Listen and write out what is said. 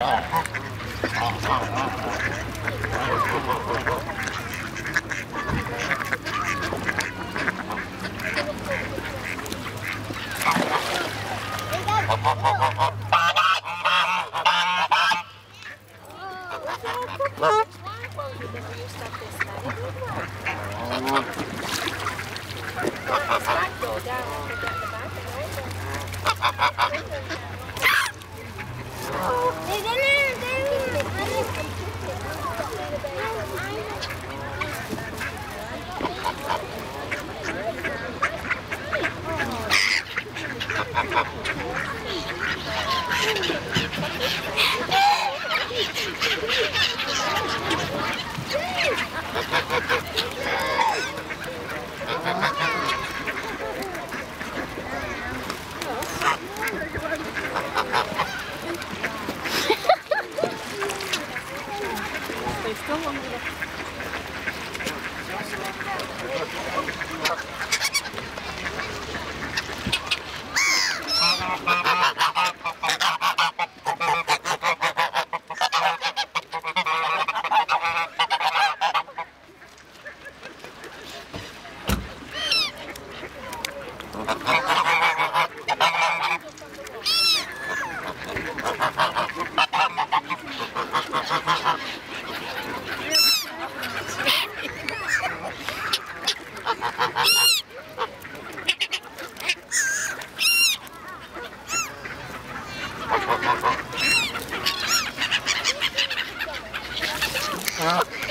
They didn't Ha ha ha. Ha ha ha. Ah.